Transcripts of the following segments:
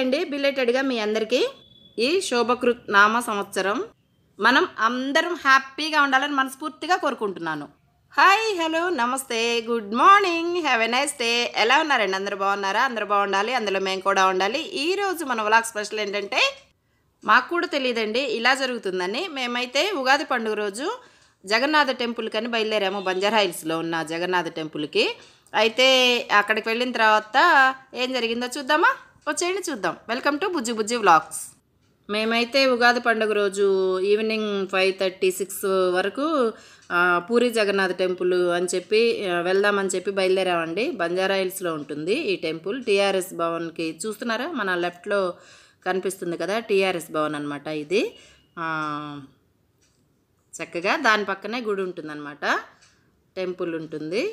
అండి బిలేటెడ్గా మీ అందరికీ ఈ శోభకృత్ నామ సంవత్సరం. మనం అందరం హ్యాపీగా ఉండాలని మనస్ఫూర్తిగా కోరుకుంటున్నాను. హాయ్ హలో నమస్తే good morning have a nice day. ఎలా ఉన్నారండి? అందరూ బాగున్నారా? అందరూ బాగుండాలి? అందులో మేము కూడా ఉండాలి. ఈరోజు మన వ్లాగ్ స్పెషల్ ఏంటంటే మాకు కూడా తెలియదండి ఇలా జరుగుతుందని. మేమైతే ఉగాది పండుగ రోజు జగన్నాథ టెంపుల్కి అని బయలుదేరాము బంజారా హిల్స్లో ఉన్న జగన్నాథ టెంపుల్కి. అయితే అక్కడికి వెళ్ళిన తర్వాత ఏం జరిగిందో చూద్దామా? వచ్చేయండి చూద్దాం. Welcome to Bujji Bujji vlogs మేమైతే ఉగాది పండుగ రోజు ఈవినింగ్ ఫైవ్ థర్టీ సిక్స్ వరకు పూరి జగన్నాథ్ టెంపుల్ అని చెప్పి వెళ్దామని చెప్పి బయలుదేరామండి. బంజారా హిల్స్లో ఉంటుంది ఈ టెంపుల్. టీఆర్ఎస్ భవన్కి చూస్తున్నారా? మన లెఫ్ట్లో కనిపిస్తుంది కదా టీఆర్ఎస్ భవన్ అనమాట ఇది. చక్కగా దాని పక్కనే గుడి ఉంటుందన్నమాట. టెంపుల్ ఉంటుంది.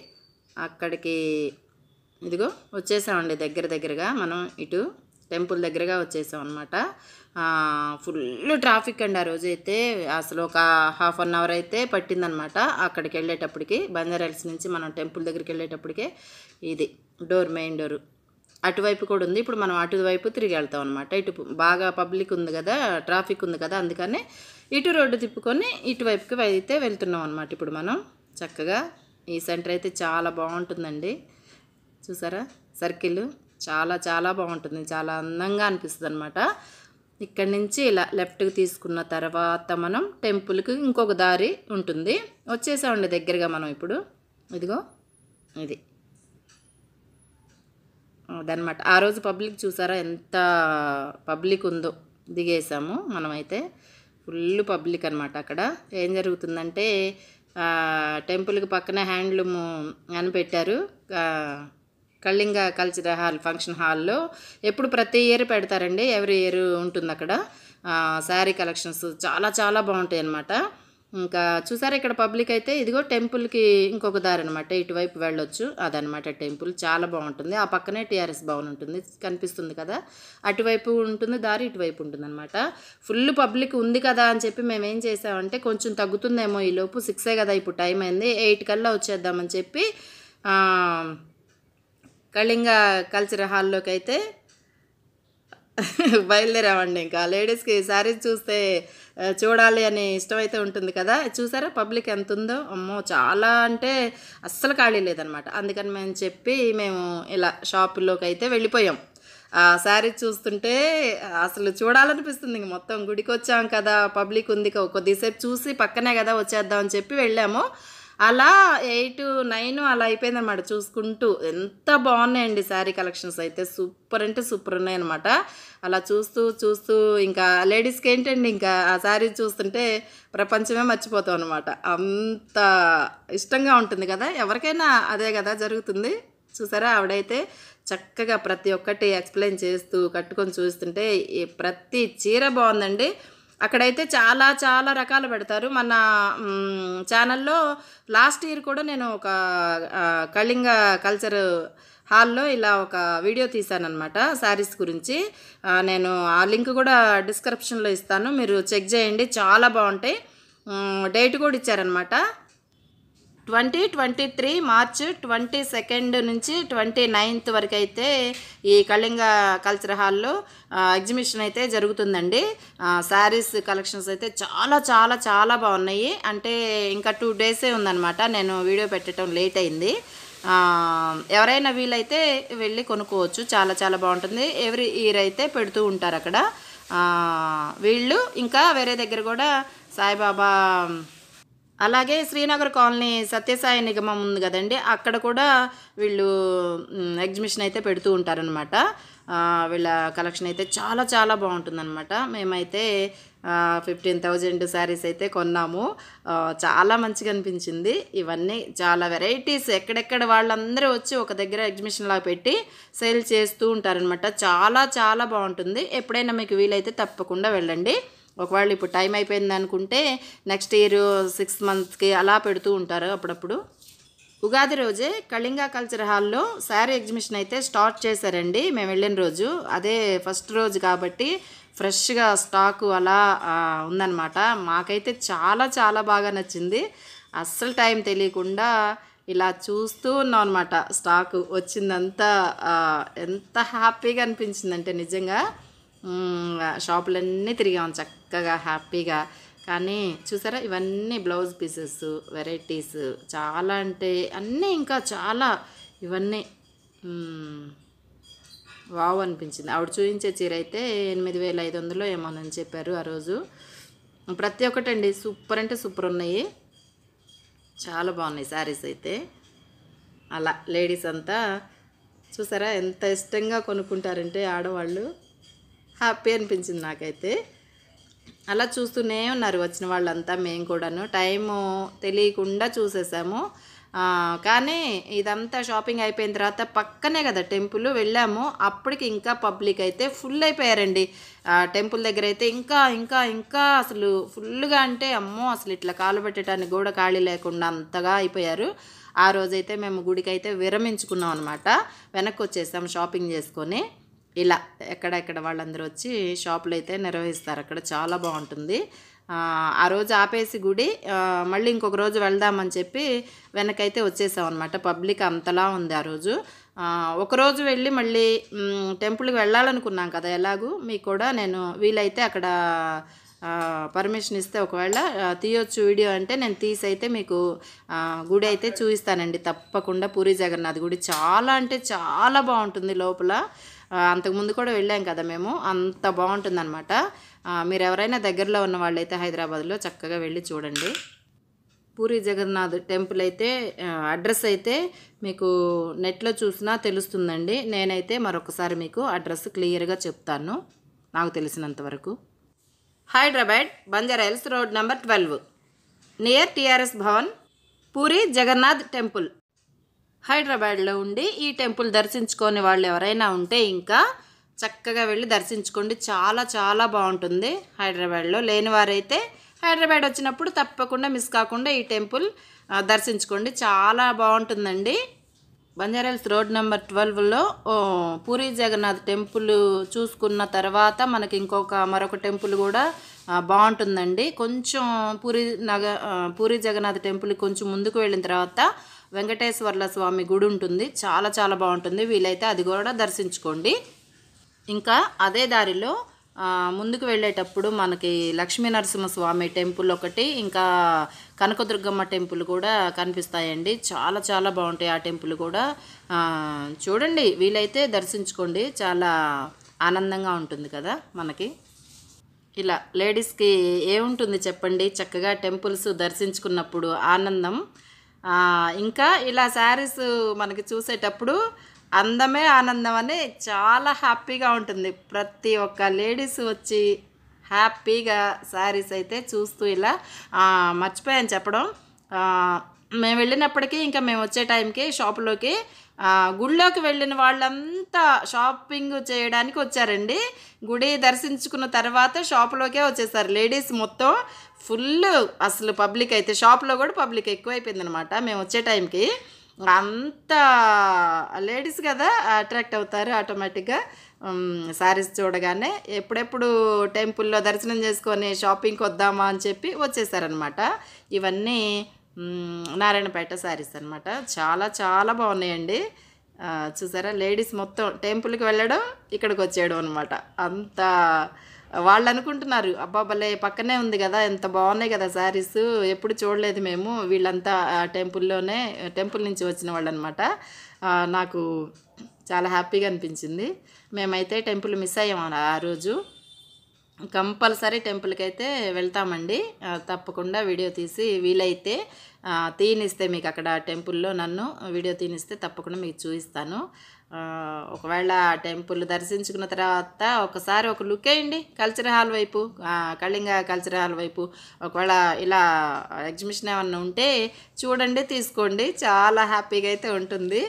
అక్కడికి ఇదిగో వచ్చేసామండి దగ్గర దగ్గరగా. మనం ఇటు టెంపుల్ దగ్గరగా వచ్చేసాం అనమాట ఫుల్ ట్రాఫిక్ అండి ఆ రోజు అయితే అసలు ఒక హాఫ్ అన్ అవర్ అయితే పట్టిందనమాట అక్కడికి వెళ్ళేటప్పటికి బంజారాల్స్ నుంచి మనం టెంపుల్ దగ్గరికి వెళ్ళేటప్పటికే ఇది డోర్ మెయిన్ డోర్. అటువైపు కూడా ఉంది. ఇప్పుడు మనం అటువైపు తిరిగి వెళ్తాం అనమాట ఇటు బాగా పబ్లిక్ ఉంది కదా ట్రాఫిక్ ఉంది కదా అందుకనే ఇటు రోడ్డు తిప్పుకొని ఇటువైపుకి అయితే వెళ్తున్నాం అనమాట ఇప్పుడు మనం చక్కగా ఈ సెంటర్ అయితే చాలా బాగుంటుందండి. చూసారా? సర్కిల్ చాలా చాలా బాగుంటుంది. చాలా అందంగా అనిపిస్తుంది అనమాట ఇక్కడి నుంచి ఇలా లెఫ్ట్కి తీసుకున్న తర్వాత మనం టెంపుల్కి ఇంకొక దారి ఉంటుంది. వచ్చేసామండి దగ్గరగా మనం ఇప్పుడు. ఇదిగో ఇది. అదనమాట ఆ రోజు పబ్లిక్ చూసారా? ఎంత పబ్లిక్ ఉందో. దిగేసాము మనమైతే. ఫుల్ పబ్లిక్ అనమాట అక్కడ. ఏం జరుగుతుందంటే టెంపుల్కి పక్కన హ్యాండ్లూమ్ అని పెట్టారు. కళింగ కల్చరల్ హాల్ ఫంక్షన్ హాల్లో ఎప్పుడు ప్రతి ఇయర్ పెడతారండి. ఎవరి ఇయర్ ఉంటుంది అక్కడ. శారీ కలెక్షన్స్ చాలా చాలా బాగుంటాయి అన్నమాట. ఇంకా చూసారా ఇక్కడ పబ్లిక్ అయితే? ఇదిగో టెంపుల్కి ఇంకొక దారి అనమాట ఇటువైపు వెళ్ళొచ్చు. అదనమాట టెంపుల్. చాలా బాగుంటుంది. ఆ పక్కనే టీఆర్ఎస్ భవన్ ఉంటుంది. కనిపిస్తుంది కదా? అటువైపు ఉంటుంది దారి ఇటువైపు ఉంటుంది అనమాట ఫుల్ పబ్లిక్ ఉంది కదా అని చెప్పి మేము ఏం చేసామంటే కొంచెం తగ్గుతుందేమో ఈలోపు సిక్సే కదా ఇప్పుడు టైం అయింది. ఎయిట్ కల్లా వచ్చేద్దామని చెప్పి కళింగ కల్చర్ హాల్లోకి అయితే బయలుదేరామండి ఇంకా. లేడీస్కి శారీస్ చూస్తే చూడాలి అని ఇష్టమైతే ఉంటుంది కదా. చూసారా పబ్లిక్ ఎంత ఉందో అమ్మో చాలా అంటే అస్సలు ఖాళీ లేదనమాట. అందుకని మేము చెప్పి మేము ఇలా షాపుల్లోకి అయితే వెళ్ళిపోయాం. ఆ శారీ చూస్తుంటే అసలు చూడాలనిపిస్తుంది. ఇంక మొత్తం గుడికి వచ్చాం కదా పబ్లిక్ ఉంది కొద్దిసేపు చూసి పక్కనే కదా వచ్చేద్దాం అని చెప్పి వెళ్ళాము. అలా ఎయిట్ నైన్ అలా అయిపోయిందన్నమాట చూసుకుంటూ. ఎంత బాగున్నాయండి శారీ కలెక్షన్స్ అయితే. సూపర్ అంటే సూపర్ ఉన్నాయన్నమాట. అలా చూస్తూ చూస్తూ ఇంకా లేడీస్కి ఏంటండి ఇంకా ఆ శారీ చూస్తుంటే ప్రపంచమే మర్చిపోతాం అనమాట అంత ఇష్టంగా ఉంటుంది కదా. ఎవరికైనా అదే కదా జరుగుతుంది. చూసారా? ఆవిడైతే చక్కగా ప్రతి ఒక్కటి ఎక్స్ప్లెయిన్ చేస్తూ కట్టుకొని చూస్తుంటే ప్రతి చీర బాగుందండి. అక్కడైతే చాలా చాలా రకాలు పెడతారు. మన ఛానల్లో లాస్ట్ ఇయర్ కూడా నేను ఒక కళింగ కల్చర్ హాల్లో ఇలా ఒక వీడియో తీశానమాట శారీస్ గురించి. నేను ఆ లింక్ కూడా డిస్క్రిప్షన్లో ఇస్తాను. మీరు చెక్ చేయండి. చాలా బాగుంటాయి. డేట్ కూడా ఇచ్చారనమాట twenty twenty three March twenty second నుంచి ట్వంటీ నైన్త్ వరకు అయితే ఈ కళింగ కల్చర్ హాల్లో ఎగ్జిబిషన్ అయితే జరుగుతుందండి. శారీస్ కలెక్షన్స్ అయితే చాలా చాలా చాలా బాగున్నాయి. అంటే ఇంకా టూ డేసే ఉందన్నమాట. నేను వీడియో పెట్టడం లేట్ అయింది. ఎవరైనా వీలైతే వెళ్ళి కొనుక్కోవచ్చు. చాలా చాలా బాగుంటుంది. ఎవ్రీ ఇయర్ అయితే పెడుతూ ఉంటారు అక్కడ. వీళ్ళు ఇంకా వేరే దగ్గర కూడా సాయిబాబా అలాగే శ్రీనగర్ కాలనీ సత్యసాయి నిగమం ఉంది కదండి. అక్కడ కూడా వీళ్ళు ఎగ్జిబిషన్ అయితే పెడుతూ ఉంటారనమాట వీళ్ళ కలెక్షన్ అయితే చాలా చాలా బాగుంటుందన్నమాట. మేమైతే ఫిఫ్టీన్ థౌజండ్ శారీస్ అయితే కొన్నాము. చాలా మంచిగా అనిపించింది. ఇవన్నీ చాలా వెరైటీస్ ఎక్కడెక్కడ వాళ్ళందరూ వచ్చి ఒక దగ్గర ఎగ్జిబిషన్ లాగా పెట్టి సేల్ చేస్తూ ఉంటారనమాట చాలా చాలా బాగుంటుంది. ఎప్పుడైనా మీకు వీలైతే తప్పకుండా వెళ్ళండి. ఒకవేళ ఇప్పుడు టైం అయిపోయింది అనుకుంటే నెక్స్ట్ ఇయర్ సిక్స్ మంత్స్కి అలా పెడుతూ ఉంటారు అప్పుడప్పుడు. ఉగాది రోజే కళింగ కల్చర్ హాల్లో శారీ ఎగ్జిబిషన్ అయితే స్టార్ట్ చేశారండి. మేము వెళ్ళిన రోజు. అదే ఫస్ట్ రోజు కాబట్టి ఫ్రెష్గా స్టాకు అలా ఉందన్నమాట. మాకైతే చాలా చాలా బాగా నచ్చింది. అస్సలు టైం తెలియకుండా ఇలా చూస్తూ ఉన్నాం అనమాట స్టాకు వచ్చిందంతా ఎంత హ్యాపీగా అనిపించిందంటే నిజంగా. షాపులన్నీ తిరిగాం చక్కగా హ్యాపీగా. కానీ చూసారా ఇవన్నీ బ్లౌజ్ పీసెస్ వెరైటీస్ చాలా అంటే అన్నీ ఇంకా చాలా ఇవన్నీ. వావ్ అనిపించింది. ఆవిడ చూపించే చీర అయితే ఎనిమిది వేల ఐదు వందలు ఏమోనని చెప్పారు ఆ రోజు. ప్రతి ఒక్కటండి సూపర్ అంటే సూపర్ ఉన్నాయి. చాలా బాగున్నాయి శారీస్ అయితే. అలా లేడీస్ అంతా చూసారా ఎంత ఇష్టంగా కొనుక్కుంటారంటే ఆడవాళ్ళు. హ్యాపీ అనిపించింది నాకైతే. అలా చూస్తూనే ఉన్నారు వచ్చిన వాళ్ళంతా మేము కూడాను. టైము తెలియకుండా చూసేసాము. కానీ ఇదంతా షాపింగ్ అయిపోయిన తర్వాత పక్కనే కదా టెంపుల్ వెళ్ళాము. అప్పటికి ఇంకా పబ్లిక్ అయితే ఫుల్ అయిపోయారండి. టెంపుల్ దగ్గర అయితే ఇంకా ఇంకా ఇంకా అసలు ఫుల్గా అంటే అమ్మో అసలు ఇట్లా కాలు పెట్టడానికి కూడా ఖాళీ లేకుండా అంతగా అయిపోయారు. ఆ రోజైతే మేము గుడికి అయితే విరమించుకున్నాం అనమాట వెనక్కి వచ్చేసాం షాపింగ్ చేసుకొని. ఇలా ఎక్కడెక్కడ వాళ్ళందరూ వచ్చి షాపులు అయితే నిర్వహిస్తారు. అక్కడ చాలా బాగుంటుంది. ఆ, రోజు ఆపేసి గుడి మళ్ళీ ఇంకొక రోజు వెళ్దామని చెప్పి వెనకైతే వచ్చేసాం అనమాట పబ్లిక్ అంతలా ఉంది ఆ రోజు. ఒకరోజు వెళ్ళి మళ్ళీ టెంపుల్కి వెళ్ళాలనుకున్నాం కదా ఎలాగూ? మీకు కూడా నేను వీలైతే అక్కడ పర్మిషన్ ఇస్తే ఒకవేళ తీయొచ్చు వీడియో అంటే నేను తీసి అయితే మీకు గుడి అయితే చూపిస్తానండి. తప్పకుండా పూరి జగన్నాథ్ గుడి. చాలా అంటే చాలా బాగుంటుంది లోపల. అంతకుముందు కూడా వెళ్ళాం కదా మేము. అంత బాగుంటుందన్నమాట. మీరు ఎవరైనా దగ్గరలో ఉన్న వాళ్ళైతే హైదరాబాద్లో చక్కగా వెళ్ళి చూడండి. పూరి జగన్నాథ్ టెంపుల్ అయితే అడ్రస్ అయితే మీకు నెట్లో చూసినా తెలుస్తుందండి. నేనైతే మరొకసారి మీకు అడ్రస్ క్లియర్గా చెప్తాను. నాకు తెలిసినంత వరకు. Hyderabad Banjara Hills road number twelve. Near TRS Bhavan Puri Jagannath temple. హైదరాబాద్లో ఉండి ఈ టెంపుల్ దర్శించుకొని వాళ్ళు ఎవరైనా ఉంటే ఇంకా చక్కగా వెళ్ళి దర్శించుకోండి. చాలా చాలా బాగుంటుంది హైదరాబాద్లో. లేని వారైతే హైదరాబాద్ వచ్చినప్పుడు తప్పకుండా మిస్ కాకుండా ఈ టెంపుల్ దర్శించుకోండి. చాలా బాగుంటుందండి. బంజారాల్స్ రోడ్ నెంబర్ ట్వెల్వ్లో పూరి జగన్నాథ్ టెంపుల్ చూసుకున్న తర్వాత మనకి ఇంకొక మరొక టెంపుల్ కూడా బాగుంటుందండి. కొంచెం పూరి నగ పూరి జగన్నాథ్ టెంపుల్ కొంచెం ముందుకు వెళ్ళిన తర్వాత వెంకటేశ్వర్ల స్వామి గుడి ఉంటుంది. చాలా చాలా బాగుంటుంది. వీలైతే అది కూడా దర్శించుకోండి. ఇంకా అదే దారిలో ముందుకు వెళ్ళేటప్పుడు మనకి లక్ష్మీ నరసింహస్వామి టెంపుల్ ఒకటి ఇంకా కనకదుర్గమ్మ టెంపుల్ కూడా కనిపిస్తాయండి. చాలా చాలా బాగుంటాయి ఆ టెంపుల్ కూడా. చూడండి వీలైతే దర్శించుకోండి. చాలా ఆనందంగా ఉంటుంది కదా మనకి. ఇలా లేడీస్కి ఏముంటుంది చెప్పండి? చక్కగా టెంపుల్స్ దర్శించుకున్నప్పుడు ఆనందం. ఇంకా ఇలా శారీస్ మనకి చూసేటప్పుడు అందమే ఆనందం అని చాలా హ్యాపీగా ఉంటుంది. ప్రతి ఒక్క లేడీస్ వచ్చి హ్యాపీగా శారీస్ అయితే చూస్తూ ఇలా మర్చిపోయాను చెప్పడం. మేము వెళ్ళినప్పటికీ ఇంకా మేము వచ్చే టైంకి షాపులోకి గుళ్ళోకి వెళ్ళిన వాళ్ళంతా షాపింగ్ చేయడానికి వచ్చారండి. గుడి దర్శించుకున్న తర్వాత షాపులోకే వచ్చేసారు. లేడీస్ మొత్తం ఫుల్ అసలు పబ్లిక్ అయితే షాప్లో కూడా పబ్లిక్ ఎక్కువైపోయింది అనమాట మేము వచ్చే టైంకి. అంత లేడీస్ కదా అట్రాక్ట్ అవుతారు ఆటోమేటిక్గా. శారీస్ చూడగానే ఎప్పుడెప్పుడు టెంపుల్లో దర్శనం చేసుకొని షాపింగ్కి వద్దామా అని చెప్పి వచ్చేసారనమాట ఇవన్నీ నారాయణపేట శారీస్ అనమాట చాలా చాలా బాగున్నాయండి. చూసారా? లేడీస్ మొత్తం టెంపుల్కి వెళ్ళడం ఇక్కడికి వచ్చేయడం అనమాట అంత వాళ్ళు అనుకుంటున్నారు అబ్బా భలే పక్కనే ఉంది కదా ఎంత బాగున్నాయి కదా శారీస్. ఎప్పుడు చూడలేదు మేము. వీళ్ళంతా ఆ టెంపుల్లోనే టెంపుల్ నుంచి వచ్చిన వాళ్ళు అనమాట నాకు చాలా హ్యాపీగా అనిపించింది. మేమైతే టెంపుల్ మిస్ అయ్యాం ఆ రోజు. కంపల్సరీ టెంపుల్కి అయితే వెళ్తామండి తప్పకుండా వీడియో తీసి వీలైతే తీనిస్తే మీకు అక్కడ టెంపుల్లో నన్ను వీడియో తీనిస్తే తప్పకుండా మీకు చూపిస్తాను. ఒకవేళ టెంపుల్ దర్శించుకున్న తర్వాత ఒకసారి ఒక లుక్ వేయండి కల్చర్ హాల్ వైపు కళింగ కల్చర్ హాల్ వైపు. ఒకవేళ ఇలా ఎగ్జిబిషన్ ఏమన్నా ఉంటే చూడండి తీసుకోండి. చాలా హ్యాపీగా అయితే ఉంటుంది.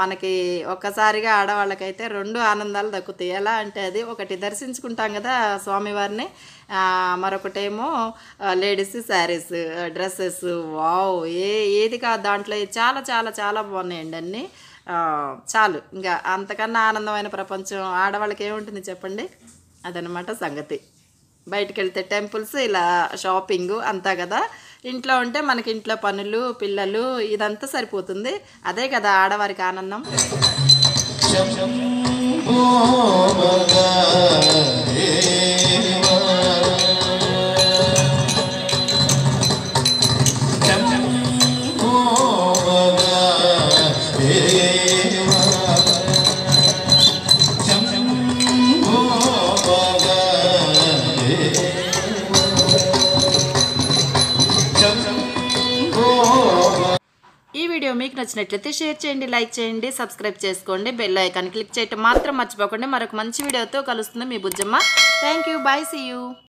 మనకి ఒక్కసారిగా ఆడవాళ్ళకైతే రెండు ఆనందాలు దక్కుతాయి. ఎలా అంటే అది ఒకటి దర్శించుకుంటాం కదా స్వామివారిని మరొకటేమో లేడీస్ శారీస్ డ్రెస్సెస్. వావ్ ఏ ఏది కాదు దాంట్లో. చాలా చాలా చాలా బాగున్నాయండి అన్నీ. చాలు. ఇంకా అంతకన్నా ఆనందమైన ప్రపంచం ఆడవాళ్ళకి ఏముంటుంది చెప్పండి? అదనమాట సంగతి. బయటకు వెళ్తే టెంపుల్స్ ఇలా షాపింగ్ అంతా కదా. ఇంట్లో ఉంటే మనకి ఇంట్లో పనులు పిల్లలు ఇదంతా సరిపోతుంది. అదే కదా ఆడవారికి ఆనందం. మీకు నచ్చినట్లయితే షేర్ చేయండి లైక్ చేయండి సబ్స్క్రైబ్ చేసుకోండి బెల్ ఐకాన్ క్లిక్ చేయటం మాత్రం మర్చిపోకండి. మరొక మంచి వీడియోతో కలుస్తుంది మీ Bujjamma. Thank you bye see you